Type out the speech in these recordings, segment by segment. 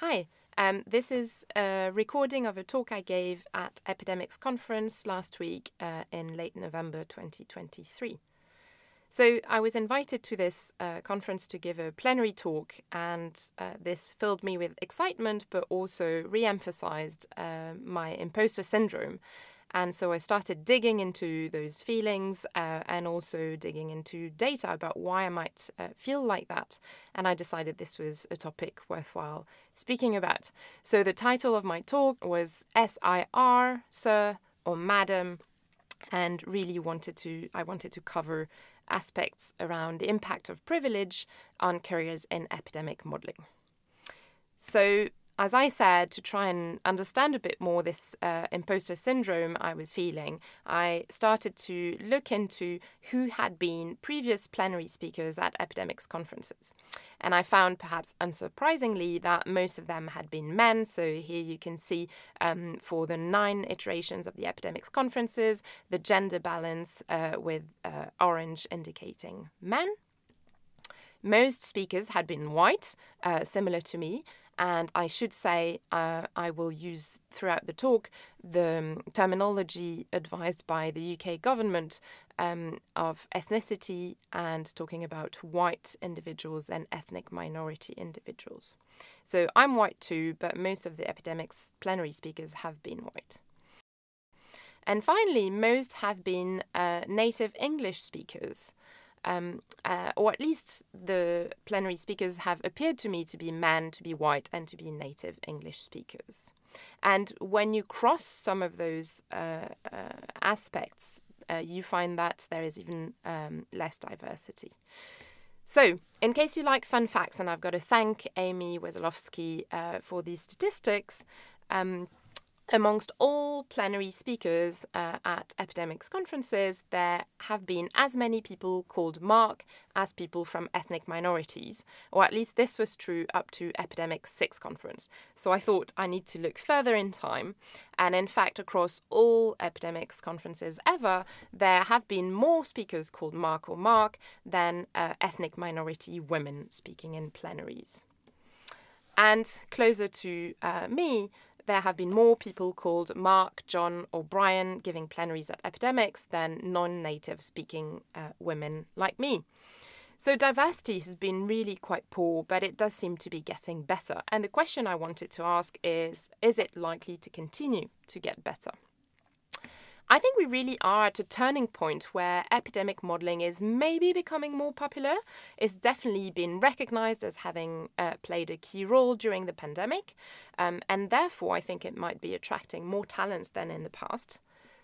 Hi, um, this is a recording of a talk I gave at Epidemics Conference last week uh, in late November 2023. So, I was invited to this uh, conference to give a plenary talk, and uh, this filled me with excitement but also re emphasized uh, my imposter syndrome and so I started digging into those feelings uh, and also digging into data about why I might uh, feel like that. And I decided this was a topic worthwhile speaking about. So the title of my talk was SIR, Sir or Madam, and really wanted to I wanted to cover aspects around the impact of privilege on careers in epidemic modelling. So as I said, to try and understand a bit more this uh, imposter syndrome I was feeling, I started to look into who had been previous plenary speakers at epidemics conferences. And I found, perhaps unsurprisingly, that most of them had been men. So here you can see um, for the nine iterations of the epidemics conferences, the gender balance uh, with uh, orange indicating men. Most speakers had been white, uh, similar to me. And I should say, uh, I will use throughout the talk the um, terminology advised by the UK government um, of ethnicity and talking about white individuals and ethnic minority individuals. So I'm white too, but most of the epidemics plenary speakers have been white. And finally, most have been uh, native English speakers um, uh, or at least the plenary speakers have appeared to me to be men, to be white, and to be native English speakers. And when you cross some of those uh, uh, aspects, uh, you find that there is even um, less diversity. So, in case you like fun facts, and I've got to thank Amy Wesolowski uh, for these statistics. Um, Amongst all plenary speakers uh, at epidemics conferences, there have been as many people called Mark as people from ethnic minorities, or at least this was true up to Epidemics 6 conference. So I thought I need to look further in time, and in fact, across all epidemics conferences ever, there have been more speakers called Mark or Mark than uh, ethnic minority women speaking in plenaries. And closer to uh, me, there have been more people called Mark, John, or Brian giving plenaries at epidemics than non native speaking uh, women like me. So diversity has been really quite poor, but it does seem to be getting better. And the question I wanted to ask is is it likely to continue to get better? I think we really are at a turning point where epidemic modelling is maybe becoming more popular. It's definitely been recognised as having uh, played a key role during the pandemic, um, and therefore I think it might be attracting more talents than in the past.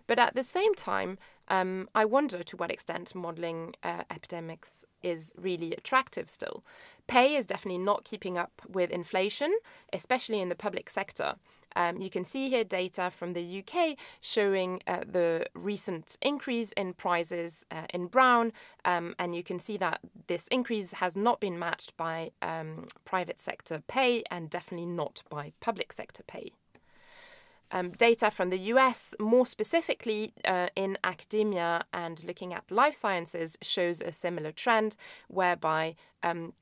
But at the same time, um, I wonder to what extent modelling uh, epidemics is really attractive still. Pay is definitely not keeping up with inflation, especially in the public sector. Um, you can see here data from the UK showing uh, the recent increase in prices uh, in brown, um, and you can see that this increase has not been matched by um, private sector pay and definitely not by public sector pay. Um, data from the US, more specifically uh, in academia and looking at life sciences, shows a similar trend whereby um,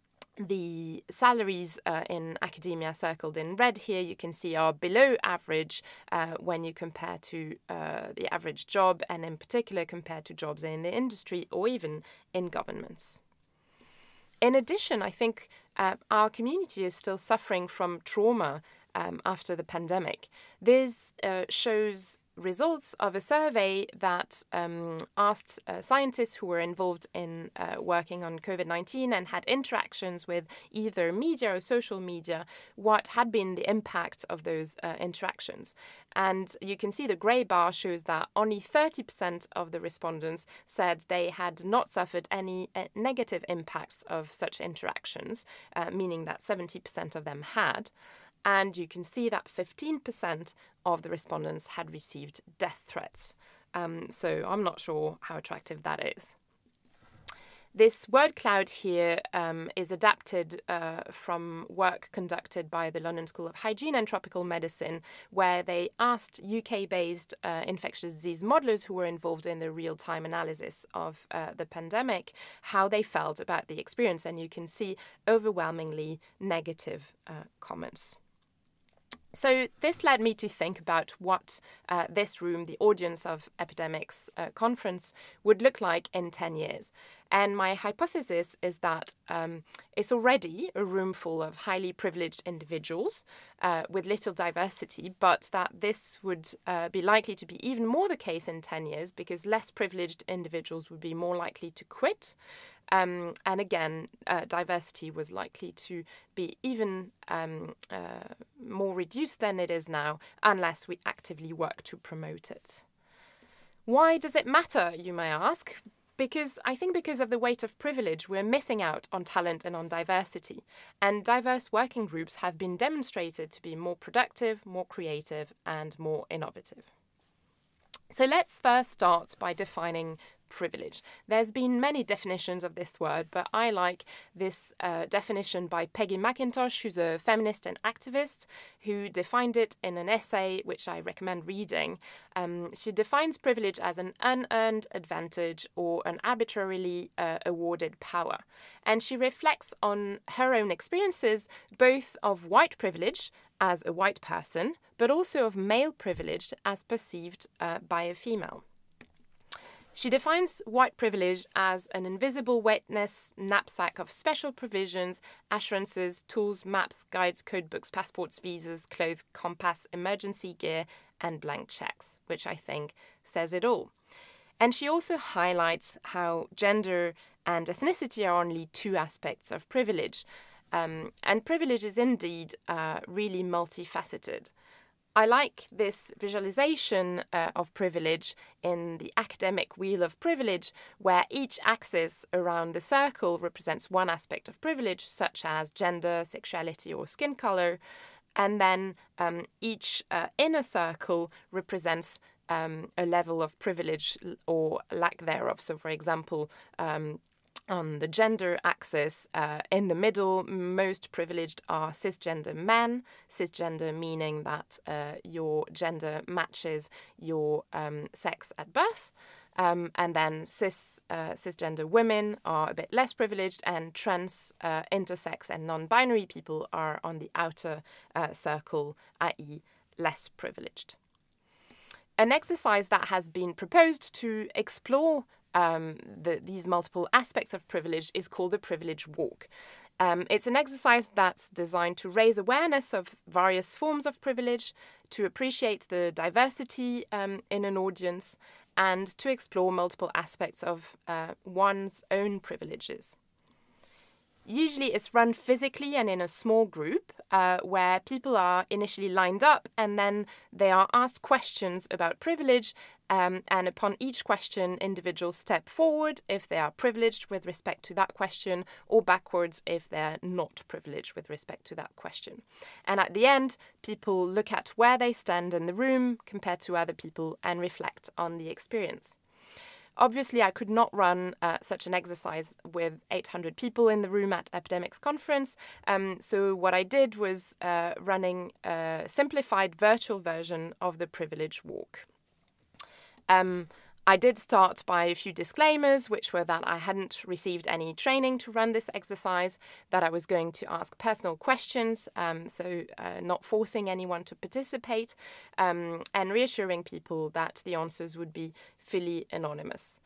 the salaries uh, in academia circled in red here you can see are below average uh, when you compare to uh, the average job and in particular compared to jobs in the industry or even in governments. In addition, I think uh, our community is still suffering from trauma um, after the pandemic. This uh, shows results of a survey that um, asked uh, scientists who were involved in uh, working on COVID 19 and had interactions with either media or social media what had been the impact of those uh, interactions. And you can see the grey bar shows that only 30% of the respondents said they had not suffered any uh, negative impacts of such interactions, uh, meaning that 70% of them had and you can see that 15% of the respondents had received death threats. Um, so I'm not sure how attractive that is. This word cloud here um, is adapted uh, from work conducted by the London School of Hygiene and Tropical Medicine, where they asked UK based uh, infectious disease modelers who were involved in the real time analysis of uh, the pandemic how they felt about the experience. And you can see overwhelmingly negative uh, comments. So this led me to think about what uh, this room, the audience of Epidemics uh, conference, would look like in 10 years. And my hypothesis is that um, it's already a room full of highly privileged individuals uh, with little diversity, but that this would uh, be likely to be even more the case in 10 years because less privileged individuals would be more likely to quit. Um, and again, uh, diversity was likely to be even um, uh, more reduced than it is now unless we actively work to promote it. Why does it matter, you may ask? Because I think because of the weight of privilege, we're missing out on talent and on diversity. And diverse working groups have been demonstrated to be more productive, more creative, and more innovative. So let's first start by defining privilege. There's been many definitions of this word, but I like this uh, definition by Peggy McIntosh, who's a feminist and activist, who defined it in an essay which I recommend reading. Um, she defines privilege as an unearned advantage or an arbitrarily uh, awarded power. And she reflects on her own experiences, both of white privilege as a white person, but also of male privilege as perceived uh, by a female. She defines white privilege as an invisible wetness knapsack of special provisions, assurances, tools, maps, guides, codebooks, passports, visas, clothes, compass, emergency gear, and blank checks, which I think says it all. And she also highlights how gender and ethnicity are only two aspects of privilege. Um, and privilege is indeed uh, really multifaceted. I like this visualization uh, of privilege in the academic wheel of privilege, where each axis around the circle represents one aspect of privilege, such as gender, sexuality, or skin color. And then um, each uh, inner circle represents um, a level of privilege or lack thereof. So, for example, um, on the gender axis, uh, in the middle, most privileged are cisgender men. Cisgender meaning that uh, your gender matches your um, sex at birth. Um, and then cis uh, cisgender women are a bit less privileged, and trans, uh, intersex, and non-binary people are on the outer uh, circle, i.e., less privileged. An exercise that has been proposed to explore um, the, these multiple aspects of privilege is called the privilege walk. Um, it's an exercise that's designed to raise awareness of various forms of privilege, to appreciate the diversity um, in an audience, and to explore multiple aspects of uh, one's own privileges. Usually, it's run physically and in a small group uh, where people are initially lined up and then they are asked questions about privilege. Um, and upon each question, individuals step forward if they are privileged with respect to that question, or backwards if they're not privileged with respect to that question. And at the end, people look at where they stand in the room compared to other people and reflect on the experience. Obviously, I could not run uh, such an exercise with 800 people in the room at Epidemics Conference. Um, so, what I did was uh, running a simplified virtual version of the Privilege Walk. Um, I did start by a few disclaimers, which were that I hadn't received any training to run this exercise, that I was going to ask personal questions, um, so uh, not forcing anyone to participate, um, and reassuring people that the answers would be fully anonymous.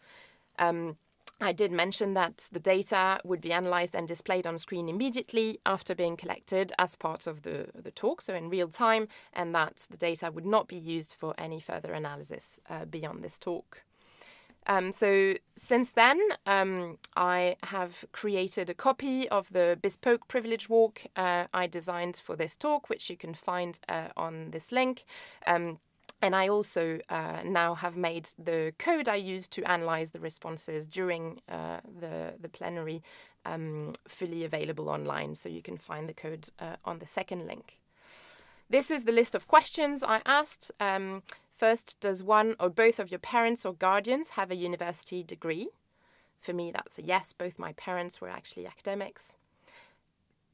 Um, I did mention that the data would be analysed and displayed on screen immediately after being collected as part of the, the talk, so in real time, and that the data would not be used for any further analysis uh, beyond this talk. Um, so since then, um, I have created a copy of the bespoke privilege walk uh, I designed for this talk, which you can find uh, on this link. Um, and I also uh, now have made the code I used to analyze the responses during uh, the, the plenary um, fully available online. So you can find the code uh, on the second link. This is the list of questions I asked. Um, first, does one or both of your parents or guardians have a university degree? For me, that's a yes. Both my parents were actually academics.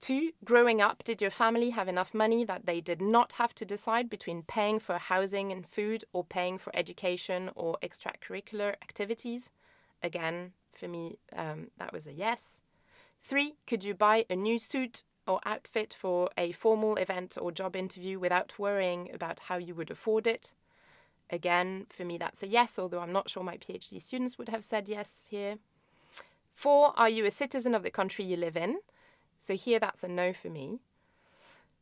Two, growing up, did your family have enough money that they did not have to decide between paying for housing and food or paying for education or extracurricular activities? Again, for me, um, that was a yes. Three, could you buy a new suit or outfit for a formal event or job interview without worrying about how you would afford it? Again, for me, that's a yes, although I'm not sure my PhD students would have said yes here. Four, are you a citizen of the country you live in? So here that's a no for me.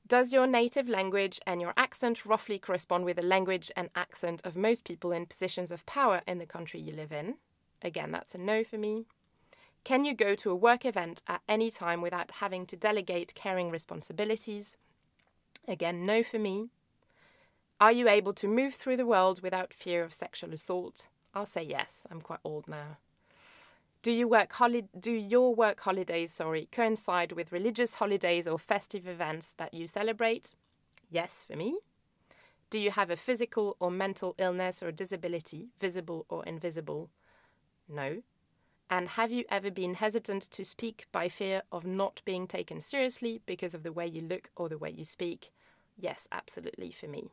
Does your native language and your accent roughly correspond with the language and accent of most people in positions of power in the country you live in? Again, that's a no for me. Can you go to a work event at any time without having to delegate caring responsibilities? Again, no for me. Are you able to move through the world without fear of sexual assault? I'll say yes, I'm quite old now. Do you work holi- do your work holidays, sorry, coincide with religious holidays or festive events that you celebrate? Yes, for me. Do you have a physical or mental illness or disability, visible or invisible? No. And have you ever been hesitant to speak by fear of not being taken seriously because of the way you look or the way you speak? Yes, absolutely, for me.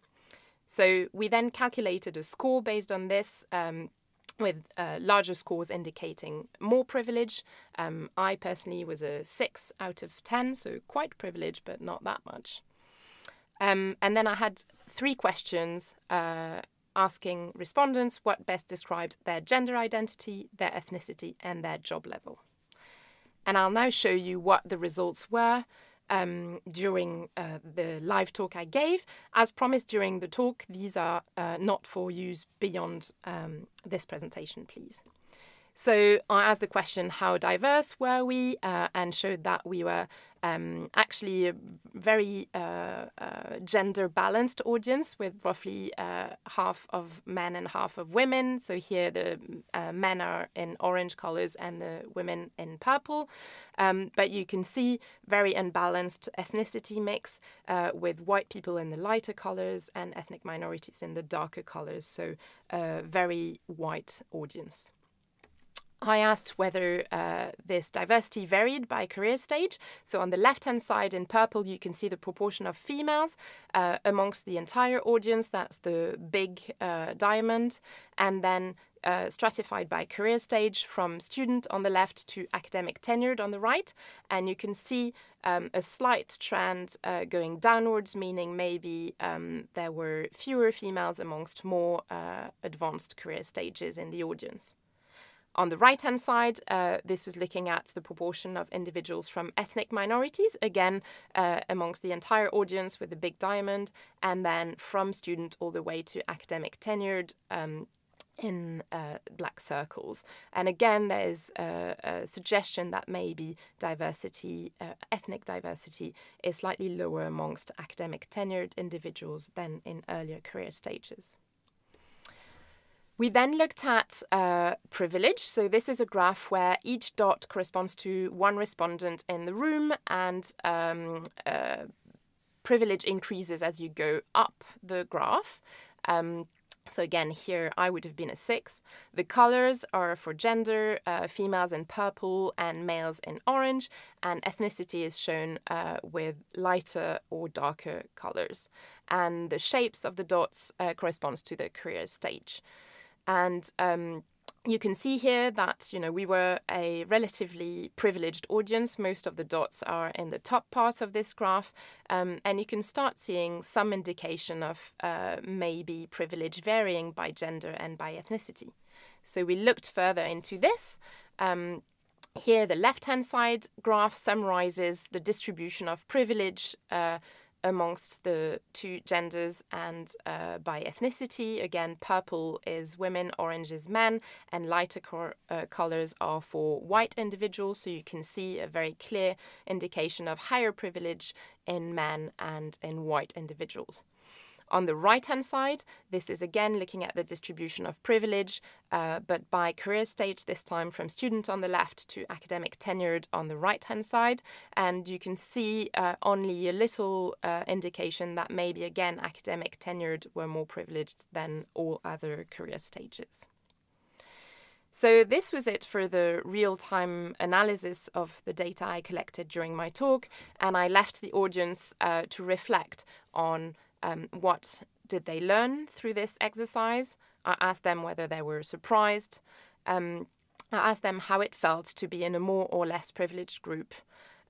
So we then calculated a score based on this. Um, with uh, larger scores indicating more privilege. Um, I personally was a 6 out of 10, so quite privileged, but not that much. Um, and then I had three questions uh, asking respondents what best described their gender identity, their ethnicity, and their job level. And I'll now show you what the results were um, during uh, the live talk I gave. As promised during the talk, these are uh, not for use beyond um, this presentation, please. So I asked the question, how diverse were we? Uh, and showed that we were um, actually a very uh, uh, gender balanced audience with roughly uh, half of men and half of women. So here the uh, men are in orange colors and the women in purple. Um, but you can see very unbalanced ethnicity mix uh, with white people in the lighter colors and ethnic minorities in the darker colors. So a very white audience. I asked whether uh, this diversity varied by career stage. So, on the left hand side in purple, you can see the proportion of females uh, amongst the entire audience. That's the big uh, diamond. And then uh, stratified by career stage from student on the left to academic tenured on the right. And you can see um, a slight trend uh, going downwards, meaning maybe um, there were fewer females amongst more uh, advanced career stages in the audience. On the right hand side, uh, this was looking at the proportion of individuals from ethnic minorities, again, uh, amongst the entire audience with the big diamond, and then from student all the way to academic tenured. Um, in uh, black circles. And again, there's a, a suggestion that maybe diversity, uh, ethnic diversity, is slightly lower amongst academic tenured individuals than in earlier career stages. We then looked at uh, privilege. So this is a graph where each dot corresponds to one respondent in the room, and um, uh, privilege increases as you go up the graph. Um, so again, here I would have been a six. The colors are for gender, uh, females in purple and males in orange, and ethnicity is shown uh, with lighter or darker colors. And the shapes of the dots uh, corresponds to the career stage. And um, you can see here that you know we were a relatively privileged audience. Most of the dots are in the top part of this graph, um, and you can start seeing some indication of uh, maybe privilege varying by gender and by ethnicity. So we looked further into this. Um, here, the left-hand side graph summarizes the distribution of privilege uh, amongst the two genders and uh, by ethnicity. Again, purple is women, orange is men, and lighter uh, colors are for white individuals. So you can see a very clear indication of higher privilege in men and in white individuals. On the right hand side, this is again looking at the distribution of privilege, uh, but by career stage, this time from student on the left to academic tenured on the right hand side. And you can see uh, only a little uh, indication that maybe again academic tenured were more privileged than all other career stages. So, this was it for the real time analysis of the data I collected during my talk, and I left the audience uh, to reflect on um, what did they learn through this exercise. I asked them whether they were surprised. Um, I asked them how it felt to be in a more or less privileged group.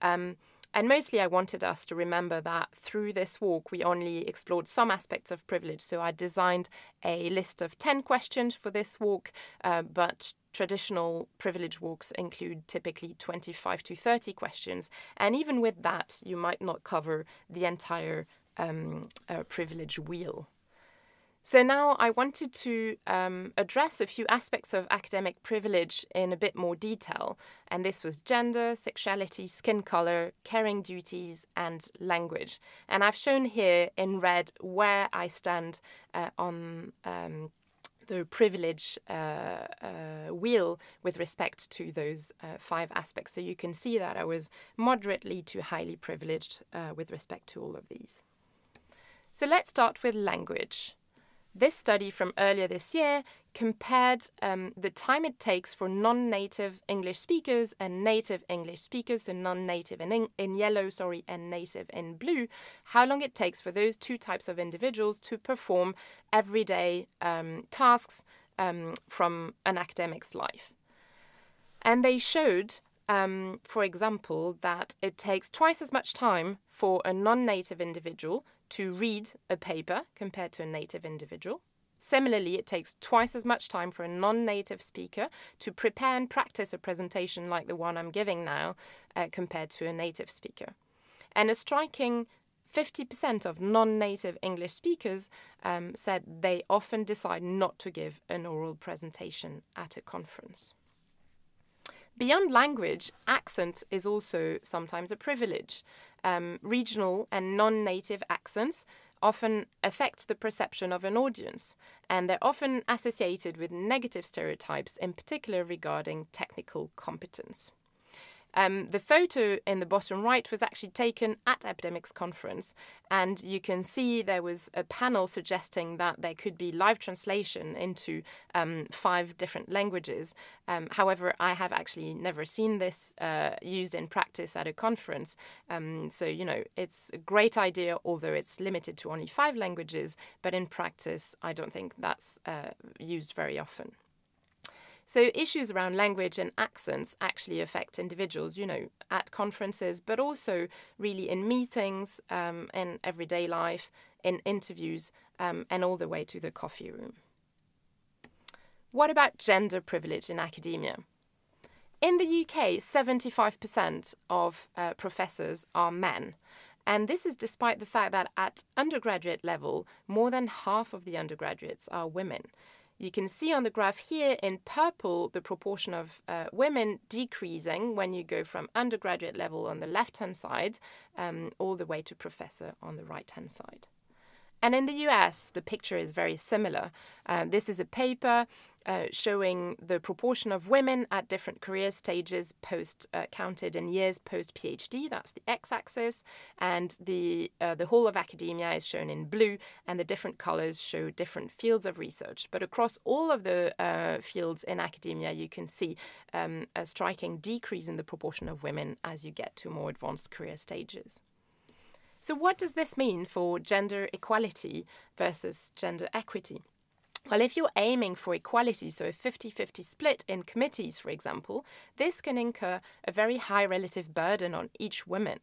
Um, And mostly I wanted us to remember that through this walk, we only explored some aspects of privilege. So I designed a list of 10 questions for this walk, uh, but traditional privilege walks include typically 25 to 30 questions. And even with that, you might not cover the entire um, privilege wheel. So now I wanted to um, address a few aspects of academic privilege in a bit more detail. And this was gender, sexuality, skin color, caring duties, and language. And I've shown here in red where I stand uh, on um, the privilege uh, uh, wheel with respect to those uh, five aspects. So you can see that I was moderately to highly privileged uh, with respect to all of these. So let's start with language. This study from earlier this year compared um, the time it takes for non native English speakers and native English speakers, so non native in, in yellow, sorry, and native in blue, how long it takes for those two types of individuals to perform everyday um, tasks um, from an academic's life. And they showed um, for example, that it takes twice as much time for a non native individual to read a paper compared to a native individual. Similarly, it takes twice as much time for a non native speaker to prepare and practice a presentation like the one I'm giving now uh, compared to a native speaker. And a striking 50% of non native English speakers um, said they often decide not to give an oral presentation at a conference. Beyond language, accent is also sometimes a privilege. Um, regional and non native accents often affect the perception of an audience, and they're often associated with negative stereotypes, in particular regarding technical competence. Um, the photo in the bottom right was actually taken at Epidemics Conference, and you can see there was a panel suggesting that there could be live translation into um, five different languages. Um, however, I have actually never seen this uh, used in practice at a conference. Um, so, you know, it's a great idea, although it's limited to only five languages, but in practice, I don't think that's uh, used very often. So issues around language and accents actually affect individuals, you know, at conferences, but also really in meetings, um, in everyday life, in interviews, um, and all the way to the coffee room. What about gender privilege in academia? In the UK, 75% of uh, professors are men. And this is despite the fact that at undergraduate level, more than half of the undergraduates are women. You can see on the graph here in purple the proportion of uh, women decreasing when you go from undergraduate level on the left hand side um, all the way to professor on the right hand side. And in the US, the picture is very similar. Uh, this is a paper uh, showing the proportion of women at different career stages post uh, counted in years post PhD. That's the x-axis, and the uh, the whole of academia is shown in blue, and the different colors show different fields of research. But across all of the uh, fields in academia, you can see um, a striking decrease in the proportion of women as you get to more advanced career stages. So, what does this mean for gender equality versus gender equity? Well, if you're aiming for equality, so a 50 50 split in committees, for example, this can incur a very high relative burden on each woman.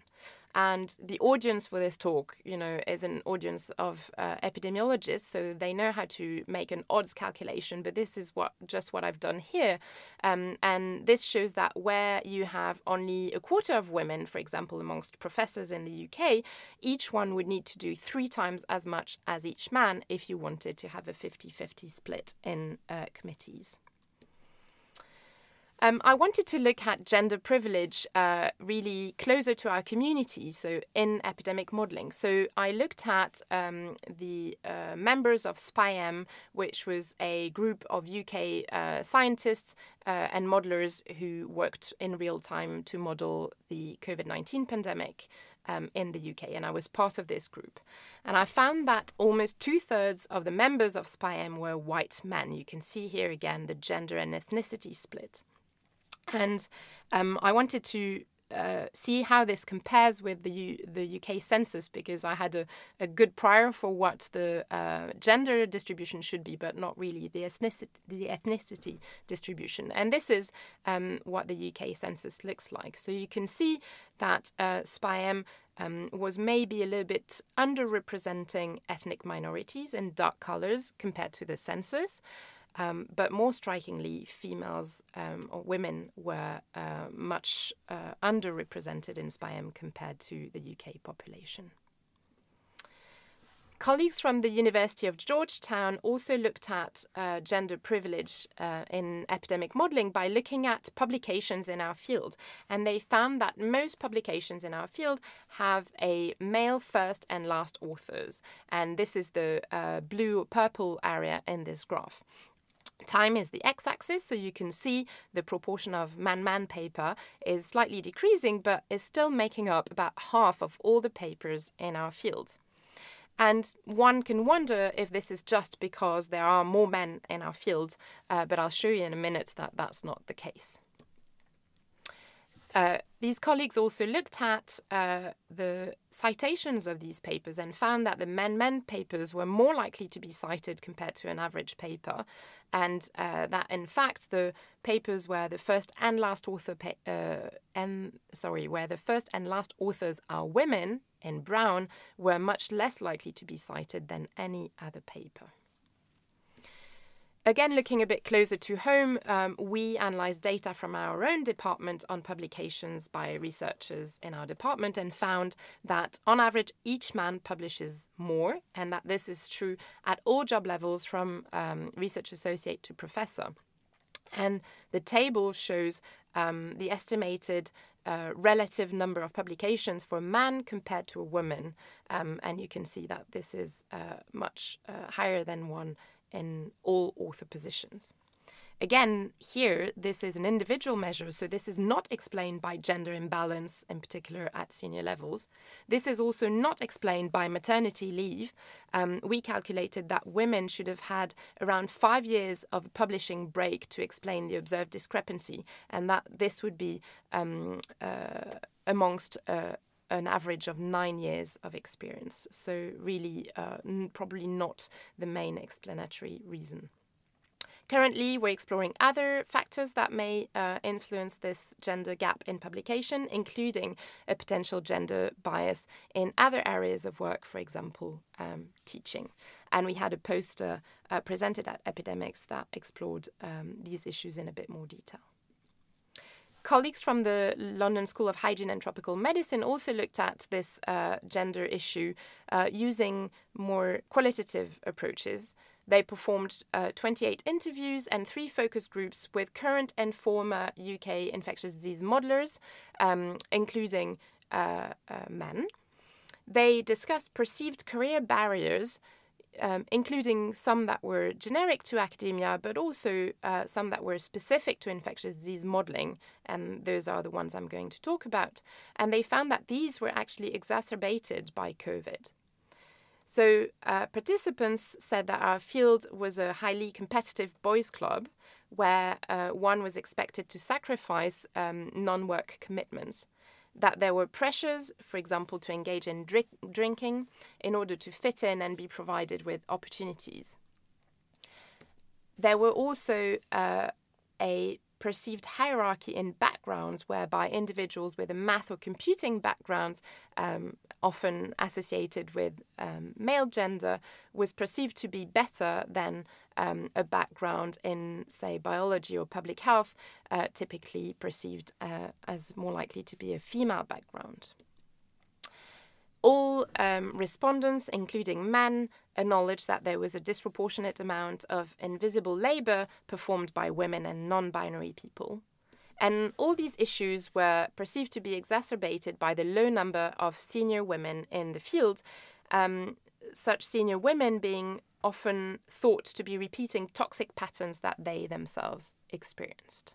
And the audience for this talk, you know, is an audience of uh, epidemiologists, so they know how to make an odds calculation. But this is what just what I've done here, um, and this shows that where you have only a quarter of women, for example, amongst professors in the UK, each one would need to do three times as much as each man if you wanted to have a 50-50 split in uh, committees. Um, I wanted to look at gender privilege uh, really closer to our community, so in epidemic modelling. So I looked at um, the uh, members of SPI-M, which was a group of UK uh, scientists uh, and modelers who worked in real time to model the COVID 19 pandemic. Um, in the UK, and I was part of this group. And I found that almost two thirds of the members of SPI-M were white men. You can see here again the gender and ethnicity split. And um, I wanted to uh, see how this compares with the U the UK census because I had a, a good prior for what the uh, gender distribution should be, but not really the ethnicity, the ethnicity distribution. And this is um, what the UK census looks like. So you can see that uh, um, was maybe a little bit underrepresenting ethnic minorities in dark colors compared to the census. Um, but more strikingly, females um, or women were uh, much uh, underrepresented in SPI-M compared to the UK population. Colleagues from the University of Georgetown also looked at uh, gender privilege uh, in epidemic modeling by looking at publications in our field. And they found that most publications in our field have a male first and last authors. And this is the uh, blue purple area in this graph. Time is the x-axis, so you can see the proportion of man-man paper is slightly decreasing, but is still making up about half of all the papers in our field. And one can wonder if this is just because there are more men in our field, uh, but I'll show you in a minute that that's not the case. Uh, these colleagues also looked at uh, the citations of these papers and found that the men-men papers were more likely to be cited compared to an average paper, and uh, that in fact the papers where the first and last author uh, and sorry where the first and last authors are women in brown were much less likely to be cited than any other paper. Again, looking a bit closer to home, um, we analyzed data from our own department on publications by researchers in our department and found that on average each man publishes more, and that this is true at all job levels from um, research associate to professor. And the table shows um, the estimated uh, relative number of publications for a man compared to a woman. Um, and you can see that this is uh, much uh, higher than one in all author positions. Again, here, this is an individual measure, so this is not explained by gender imbalance, in particular at senior levels. This is also not explained by maternity leave. Um, we calculated that women should have had around five years of publishing break to explain the observed discrepancy, and that this would be um, uh, amongst uh, an average of nine years of experience. So, really, uh, probably not the main explanatory reason. Currently, we're exploring other factors that may uh, influence this gender gap in publication, including a potential gender bias in other areas of work, for example, um, teaching. And we had a poster uh, presented at Epidemics that explored um, these issues in a bit more detail. Colleagues from the London School of Hygiene and Tropical Medicine also looked at this uh, gender issue uh, using more qualitative approaches. They performed uh, 28 interviews and three focus groups with current and former UK infectious disease modelers, um, including uh, uh, men. They discussed perceived career barriers um, including some that were generic to academia, but also uh, some that were specific to infectious disease modeling. And those are the ones I'm going to talk about. And they found that these were actually exacerbated by COVID. So, uh, participants said that our field was a highly competitive boys' club where uh, one was expected to sacrifice um, non work commitments that there were pressures, for example, to engage in drink drinking in order to fit in and be provided with opportunities. There were also uh, a perceived hierarchy in backgrounds whereby individuals with a math or computing backgrounds, um, often associated with um, male gender, was perceived to be better than um, a background in, say, biology or public health, uh, typically perceived uh, as more likely to be a female background. All um, respondents, including men, acknowledged that there was a disproportionate amount of invisible labor performed by women and non binary people. And all these issues were perceived to be exacerbated by the low number of senior women in the field, um, such senior women being often thought to be repeating toxic patterns that they themselves experienced.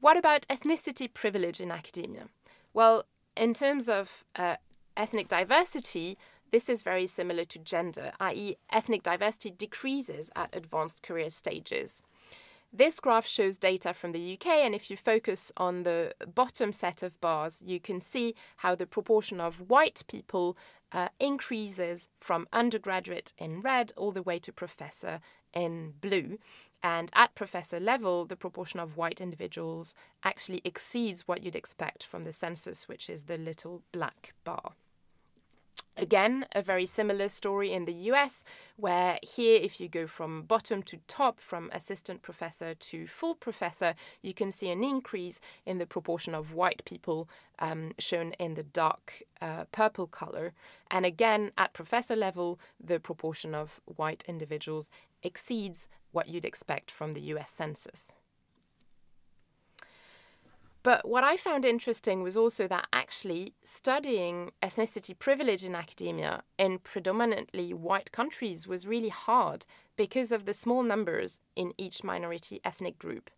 What about ethnicity privilege in academia? Well, in terms of uh, ethnic diversity, this is very similar to gender, i.e., ethnic diversity decreases at advanced career stages. This graph shows data from the UK, and if you focus on the bottom set of bars, you can see how the proportion of white people uh, increases from undergraduate in red all the way to professor in blue. And at professor level, the proportion of white individuals actually exceeds what you'd expect from the census, which is the little black bar. Again, a very similar story in the US, where here, if you go from bottom to top, from assistant professor to full professor, you can see an increase in the proportion of white people um, shown in the dark uh, purple color. And again, at professor level, the proportion of white individuals exceeds what you'd expect from the US Census. But what I found interesting was also that actually studying ethnicity privilege in academia in predominantly white countries was really hard because of the small numbers in each minority ethnic group,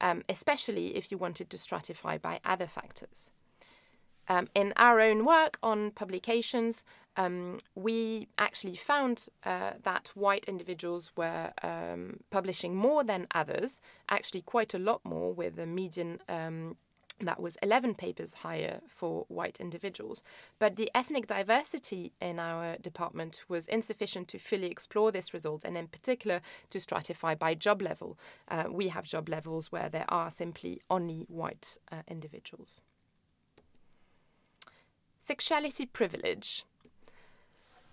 um, especially if you wanted to stratify by other factors. Um, in our own work on publications, um, we actually found uh, that white individuals were um, publishing more than others, actually quite a lot more, with a median um, that was 11 papers higher for white individuals. But the ethnic diversity in our department was insufficient to fully explore this result, and in particular to stratify by job level. Uh, we have job levels where there are simply only white uh, individuals. Sexuality privilege.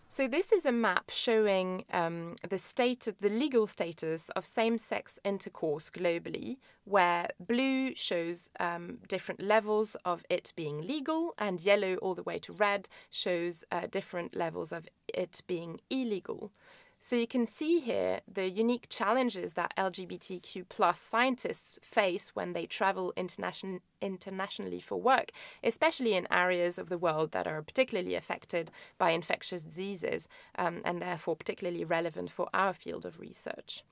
So this is a map showing um, the state, the legal status of same-sex intercourse globally, where blue shows um, different levels of it being legal, and yellow all the way to red shows uh, different levels of it being illegal. So you can see here the unique challenges that LGBTQ plus scientists face when they travel internation internationally for work, especially in areas of the world that are particularly affected by infectious diseases um, and therefore particularly relevant for our field of research.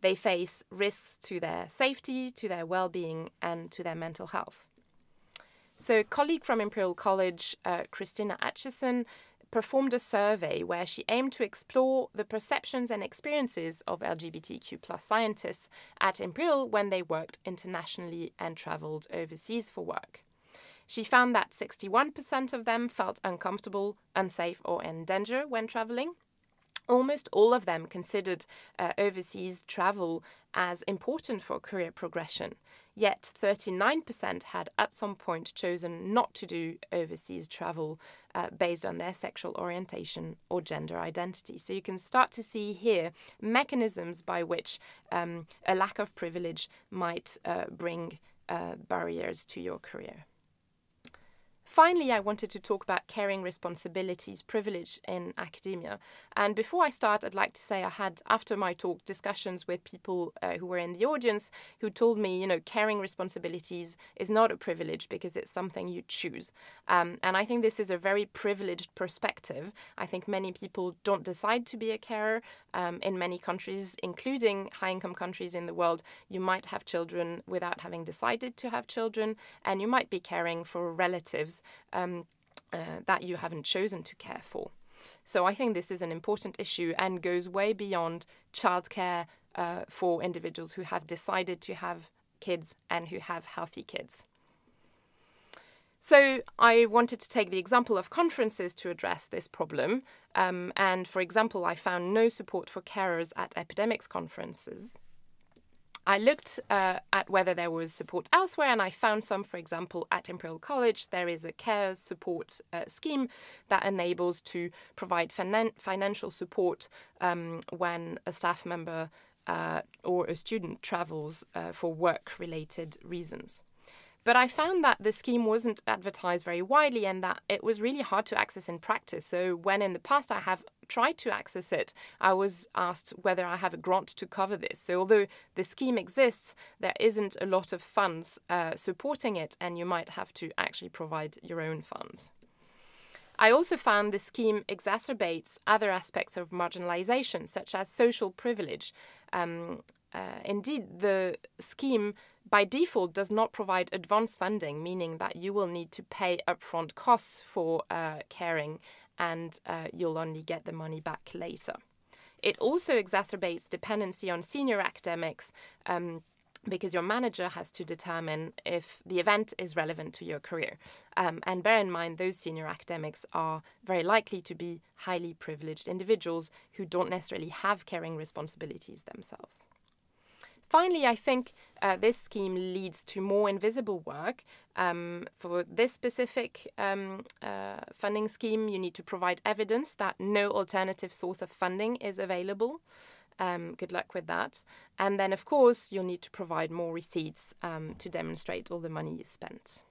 They face risks to their safety, to their well-being, and to their mental health. So, a colleague from Imperial College, uh, Christina Atchison, performed a survey where she aimed to explore the perceptions and experiences of LGBTQ plus scientists at Imperial when they worked internationally and traveled overseas for work. She found that 61% of them felt uncomfortable, unsafe, or in danger when traveling. Almost all of them considered uh, overseas travel as important for career progression, yet 39% had at some point chosen not to do overseas travel uh, based on their sexual orientation or gender identity. So you can start to see here mechanisms by which um, a lack of privilege might uh, bring uh, barriers to your career. Finally, I wanted to talk about caring responsibilities, privilege in academia. And before I start, I'd like to say I had, after my talk, discussions with people uh, who were in the audience who told me, you know, caring responsibilities is not a privilege because it's something you choose. Um, and I think this is a very privileged perspective. I think many people don't decide to be a carer. Um, in many countries, including high income countries in the world, you might have children without having decided to have children, and you might be caring for relatives um, uh, that you haven't chosen to care for. So I think this is an important issue and goes way beyond childcare uh, for individuals who have decided to have kids and who have healthy kids. So I wanted to take the example of conferences to address this problem. Um, and for example, I found no support for carers at epidemics conferences. I looked uh, at whether there was support elsewhere, and I found some. For example, at Imperial College, there is a care support uh, scheme that enables to provide finan financial support um, when a staff member uh, or a student travels uh, for work-related reasons. But I found that the scheme wasn't advertised very widely and that it was really hard to access in practice. So, when in the past I have tried to access it, I was asked whether I have a grant to cover this. So, although the scheme exists, there isn't a lot of funds uh, supporting it, and you might have to actually provide your own funds. I also found the scheme exacerbates other aspects of marginalization, such as social privilege. Um, uh, indeed, the scheme by default does not provide advance funding, meaning that you will need to pay upfront costs for uh, caring and uh, you'll only get the money back later. It also exacerbates dependency on senior academics. Um, because your manager has to determine if the event is relevant to your career. Um, and bear in mind, those senior academics are very likely to be highly privileged individuals who don't necessarily have caring responsibilities themselves. Finally, I think uh, this scheme leads to more invisible work. Um, for this specific um, uh, funding scheme, you need to provide evidence that no alternative source of funding is available. Um, good luck with that. And then, of course, you'll need to provide more receipts um, to demonstrate all the money you spent.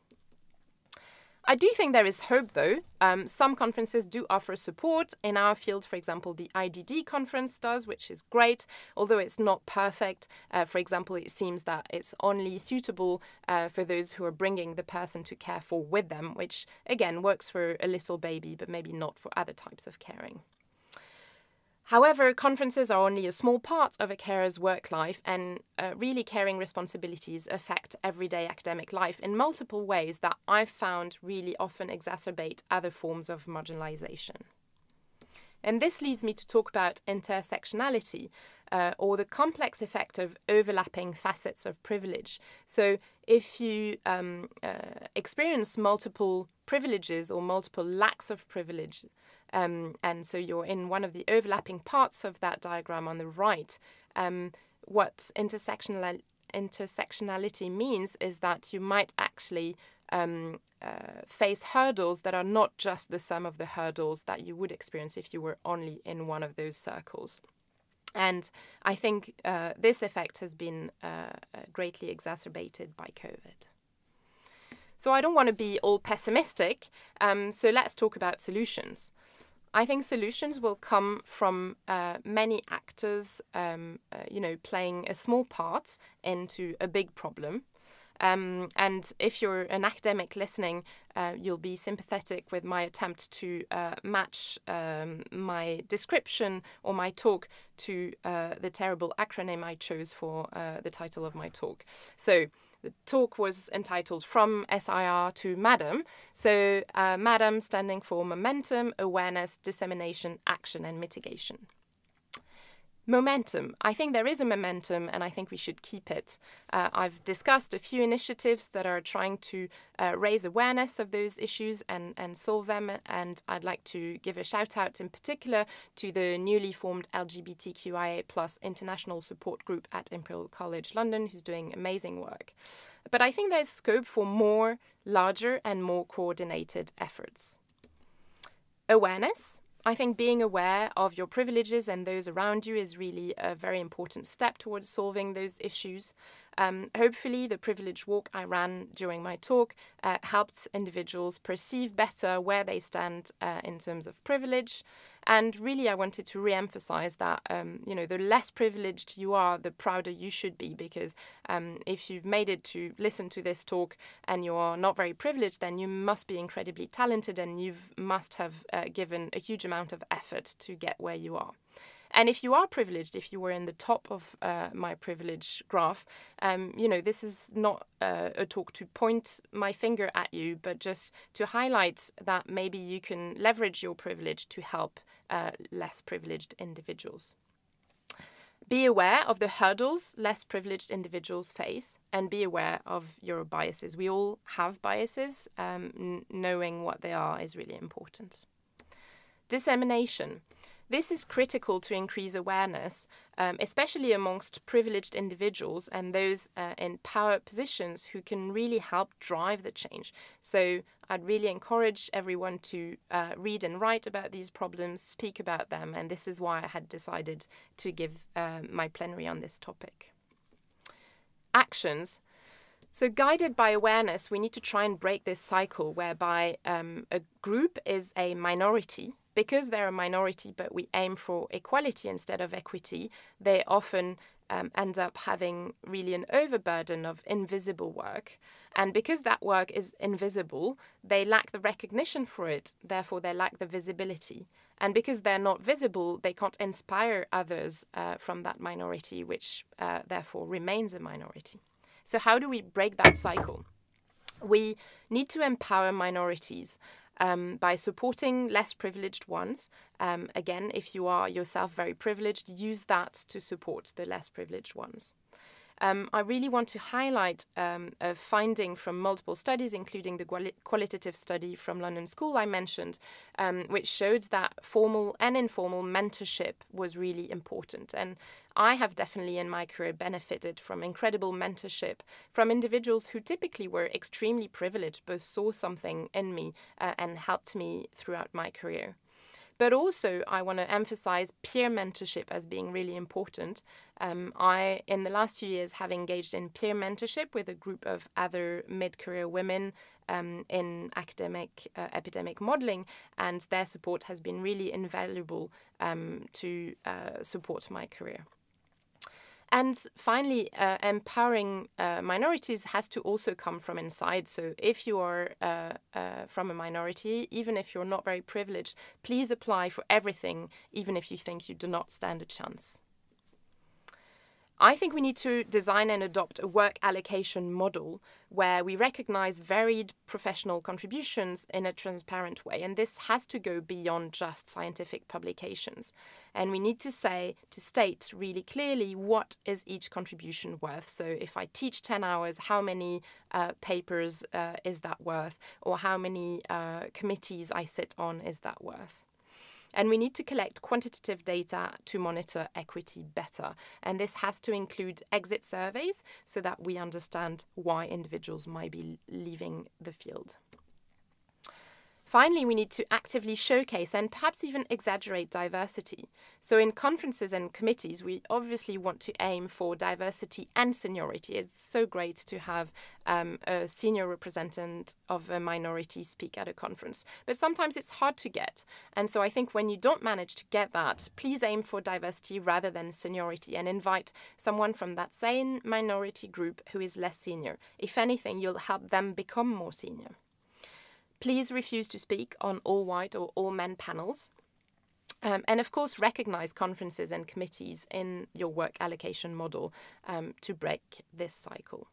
I do think there is hope, though. Um, some conferences do offer support. In our field, for example, the IDD conference does, which is great, although it's not perfect. Uh, for example, it seems that it's only suitable uh, for those who are bringing the person to care for with them, which again works for a little baby, but maybe not for other types of caring. However, conferences are only a small part of a carer's work life, and uh, really caring responsibilities affect everyday academic life in multiple ways that I've found really often exacerbate other forms of marginalization. And this leads me to talk about intersectionality, uh, or the complex effect of overlapping facets of privilege. So, if you um, uh, experience multiple privileges or multiple lacks of privilege, um, and so you're in one of the overlapping parts of that diagram on the right. Um, what intersectional intersectionality means is that you might actually um, uh, face hurdles that are not just the sum of the hurdles that you would experience if you were only in one of those circles. And I think uh, this effect has been uh, uh greatly exacerbated by COVID. So I don't want to be all pessimistic. Um, so let's talk about solutions. I think solutions will come from uh, many actors, um, uh, you know, playing a small part into a big problem. Um, and if you're an academic listening, uh, you'll be sympathetic with my attempt to uh, match um, my description or my talk to uh, the terrible acronym I chose for uh, the title of my talk. So, the talk was entitled From SIR to MADAM. So, uh, MADAM standing for Momentum, Awareness, Dissemination, Action, and Mitigation. Momentum. I think there is a momentum and I think we should keep it. Uh, I've discussed a few initiatives that are trying to uh, raise awareness of those issues and, and solve them. And I'd like to give a shout out in particular to the newly formed LGBTQIA plus international support group at Imperial College London, who's doing amazing work. But I think there's scope for more, larger, and more coordinated efforts. Awareness. I think being aware of your privileges and those around you is really a very important step towards solving those issues. Um, hopefully, the privilege walk I ran during my talk uh, helped individuals perceive better where they stand uh, in terms of privilege and really, I wanted to re-emphasize that um, you know the less privileged you are, the prouder you should be. Because um, if you've made it to listen to this talk and you are not very privileged, then you must be incredibly talented, and you must have uh, given a huge amount of effort to get where you are. And if you are privileged, if you were in the top of uh, my privilege graph, um, you know, this is not uh, a talk to point my finger at you, but just to highlight that maybe you can leverage your privilege to help uh, less privileged individuals. Be aware of the hurdles less privileged individuals face and be aware of your biases. We all have biases. Um, knowing what they are is really important. Dissemination. This is critical to increase awareness, um, especially amongst privileged individuals and those uh, in power positions who can really help drive the change. So I'd really encourage everyone to uh, read and write about these problems, speak about them, and this is why I had decided to give uh, my plenary on this topic. Actions. So, guided by awareness, we need to try and break this cycle whereby um, a group is a minority because they're a minority, but we aim for equality instead of equity, they often um, end up having really an overburden of invisible work. And because that work is invisible, they lack the recognition for it, therefore, they lack the visibility. And because they're not visible, they can't inspire others uh, from that minority, which uh, therefore remains a minority. So, how do we break that cycle? We need to empower minorities um, by supporting less privileged ones. Um, again, if you are yourself very privileged, use that to support the less privileged ones. um, I really want to highlight um, a finding from multiple studies, including the quali- qualitative study from London School I mentioned, um, which showed that formal and informal mentorship was really important. And I have definitely in my career benefited from incredible mentorship from individuals who typically were extremely privileged, but saw something in me uh, and helped me throughout my career. But also, I want to emphasize peer mentorship as being really important. Um, I, in the last few years, have engaged in peer mentorship with a group of other mid career women um, in academic uh, epidemic modeling, and their support has been really invaluable um, to uh, support my career. And finally, uh, empowering uh, minorities has to also come from inside. So, if you are uh, uh, from a minority, even if you're not very privileged, please apply for everything, even if you think you do not stand a chance. I think we need to design and adopt a work allocation model where we recognize varied professional contributions in a transparent way. And this has to go beyond just scientific publications. And we need to say, to state really clearly what is each contribution worth. So if I teach 10 hours, how many uh, papers uh, is that worth? Or how many uh, committees I sit on is that worth? And we need to collect quantitative data to monitor equity better. And this has to include exit surveys so that we understand why individuals might be leaving the field. Finally, we need to actively showcase and perhaps even exaggerate diversity. So, in conferences and committees, we obviously want to aim for diversity and seniority. It's so great to have um, a senior representative of a minority speak at a conference, but sometimes it's hard to get. And so, I think when you don't manage to get that, please aim for diversity rather than seniority and invite someone from that same minority group who is less senior. If anything, you'll help them become more senior. Please refuse to speak on all white or all men panels. Um, and of course, recognize conferences and committees in your work allocation model um, to break this cycle.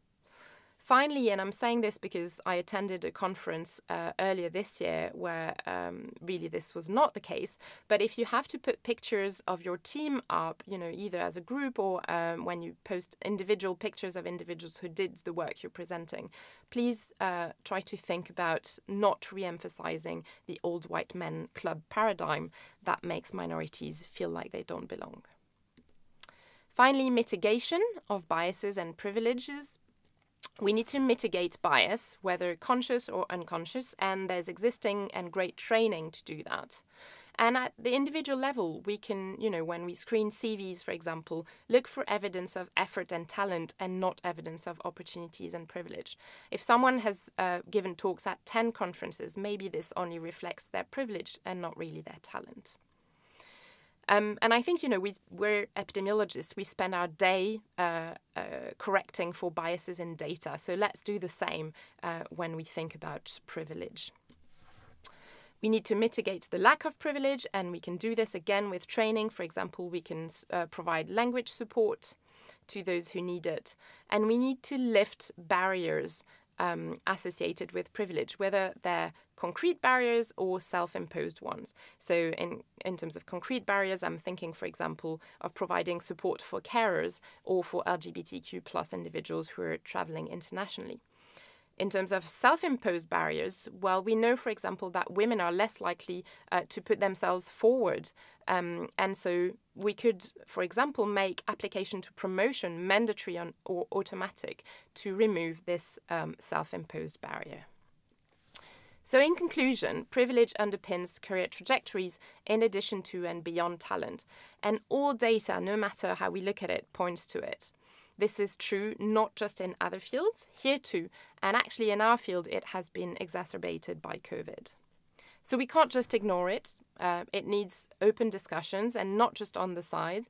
Finally, and I'm saying this because I attended a conference uh, earlier this year where um, really this was not the case. But if you have to put pictures of your team up, you know, either as a group or um, when you post individual pictures of individuals who did the work you're presenting, please uh, try to think about not re emphasizing the old white men club paradigm that makes minorities feel like they don't belong. Finally, mitigation of biases and privileges we need to mitigate bias, whether conscious or unconscious, and there's existing and great training to do that. And at the individual level, we can, you know, when we screen CVs, for example, look for evidence of effort and talent and not evidence of opportunities and privilege. If someone has uh, given talks at 10 conferences, maybe this only reflects their privilege and not really their talent. Um, and I think, you know, we, we're epidemiologists. We spend our day uh, uh, correcting for biases in data. So let's do the same uh, when we think about privilege. We need to mitigate the lack of privilege, and we can do this again with training. For example, we can uh, provide language support to those who need it. And we need to lift barriers um, associated with privilege, whether they're concrete barriers or self imposed ones. So, in, in terms of concrete barriers, I'm thinking, for example, of providing support for carers or for LGBTQ plus individuals who are traveling internationally. In terms of self imposed barriers, well, we know, for example, that women are less likely uh, to put themselves forward. Um, and so we could, for example, make application to promotion mandatory on, or automatic to remove this um, self imposed barrier. So, in conclusion, privilege underpins career trajectories in addition to and beyond talent. And all data, no matter how we look at it, points to it. This is true not just in other fields, here too, and actually in our field it has been exacerbated by COVID. So we can't just ignore it. Uh, it needs open discussions and not just on the side,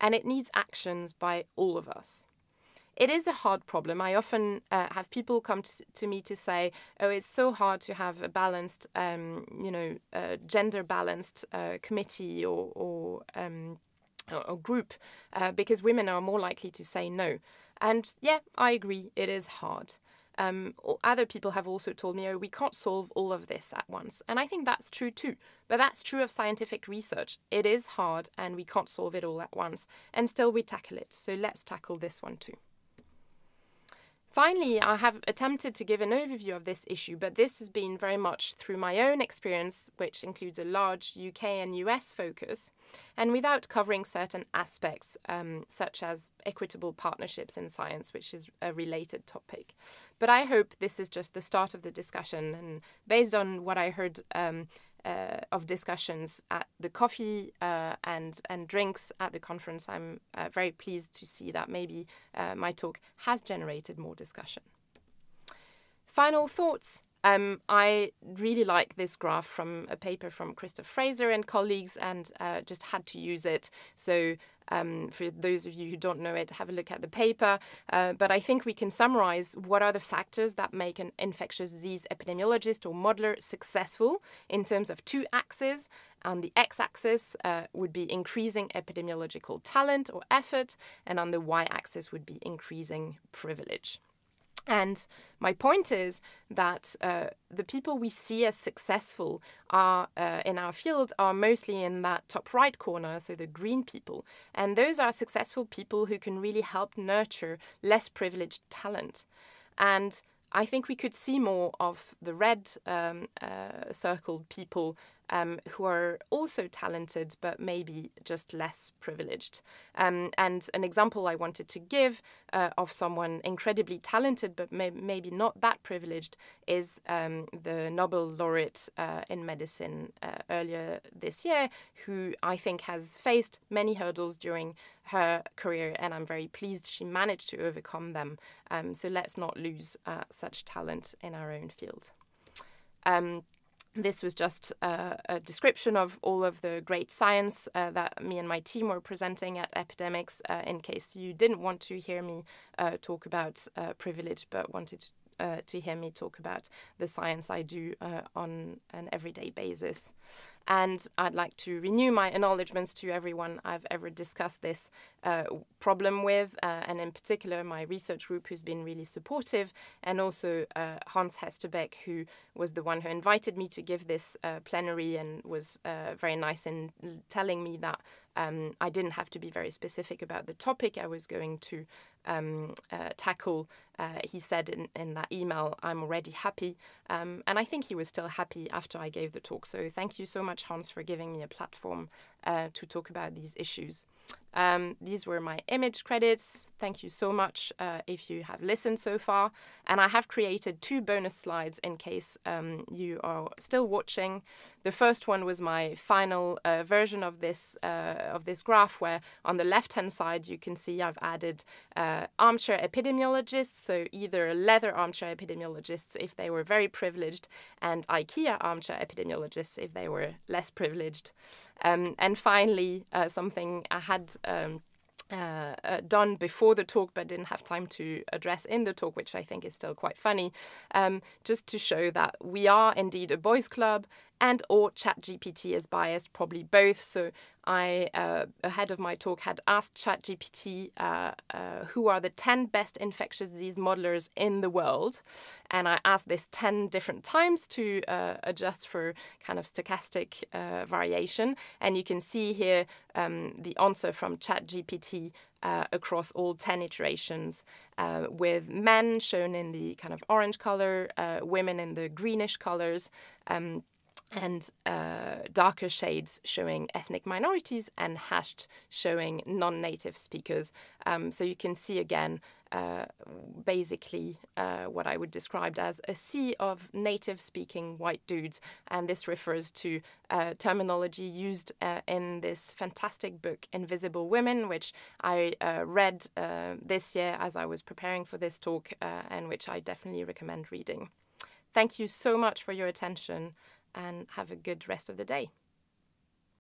and it needs actions by all of us. It is a hard problem. I often uh, have people come to, to, me to say, "Oh, it's so hard to have a balanced, um, you know, uh, gender balanced committee or, or um, or group uh, because women are more likely to say no. And yeah, I agree, it is hard. Um, other people have also told me, oh, we can't solve all of this at once. And I think that's true too. But that's true of scientific research. It is hard and we can't solve it all at once. And still we tackle it. So let's tackle this one too. Finally, I have attempted to give an overview of this issue, but this has been very much through my own experience, which includes a large UK and US focus, and without covering certain aspects, um, such as equitable partnerships in science, which is a related topic. But I hope this is just the start of the discussion, and based on what I heard um, uh, of discussions at the coffee uh, and and drinks at the conference, I'm uh, very pleased to see that maybe uh, my talk has generated more discussion. Final thoughts. Um, I really like this graph from a paper from Christophe Fraser and colleagues, and uh, just had to use it. So um, for those of you who don't know it, have a look at the paper. Uh, but I think we can summarize what are the factors that make an infectious disease epidemiologist or modeler successful in terms of two axes. On the x axis uh, would be increasing epidemiological talent or effort, and on the y axis would be increasing privilege. And my point is that uh, the people we see as successful are uh, in our field are mostly in that top right corner, so the green people. And those are successful people who can really help nurture less privileged talent. And I think we could see more of the red um, uh, circled people um, who are also talented but maybe just less privileged. Um, and an example I wanted to give uh, of someone incredibly talented but may maybe not that privileged is um, the Nobel laureate uh, in medicine uh, earlier this year, who I think has faced many hurdles during her career, and I'm very pleased she managed to overcome them. Um, so let's not lose uh, such talent in our own field. Um, this was just uh, a description of all of the great science uh, that me and my team were presenting at Epidemics, uh, in case you didn't want to hear me uh, talk about uh, privilege but wanted to, uh, to, hear me talk about the science I do on an everyday basis. And I'd like to renew my acknowledgements to everyone I've ever discussed this uh, problem with, uh, and in particular my research group who's been really supportive, and also uh, Hans Heesterbeek, who was the one who invited me to give this uh, plenary and was uh, very nice in telling me that um, I didn't have to be very specific about the topic I was going to um, uh, tackle. Uh, he said in, in that email, I'm already happy. Um, and I think he was still happy after I gave the talk. So thank you so much, Hans, for giving me a platform uh, to talk about these issues. Um, these were my image credits. Thank you so much uh, if you have listened so far. And I have created two bonus slides in case um, you are still watching. The first one was my final uh, version of this uh, of this graph, where on the left-hand side you can see I've added uh, armchair epidemiologists, so either leather armchair epidemiologists if they were very privileged, and IKEA armchair epidemiologists if they were less privileged. Um, and finally, uh, something I had um, uh, uh, done before the talk but didn't have time to address in the talk, which I think is still quite funny, um, just to show that we are indeed a boys' club and or ChatGPT is biased, probably both. So I, uh, ahead of my talk, had asked ChatGPT uh, uh, who are the 10 best infectious disease modelers in the world. And I asked this 10 different times to uh, adjust for kind of stochastic uh, variation. And you can see here um, the answer from ChatGPT uh, across all 10 iterations, uh, with men shown in the kind of orange color, uh, women in the greenish colors. Um, and uh, darker shades showing ethnic minorities and hashed showing non-native speakers. Um, so you can see again uh, basically uh, what I would describe as a sea of native speaking white dudes. And this refers to uh, terminology used uh, in this fantastic book, Invisible Women, which I uh, read uh, this year as I was preparing for this talk and which I definitely recommend reading. Thank you so much for your attention and have a good rest of the day.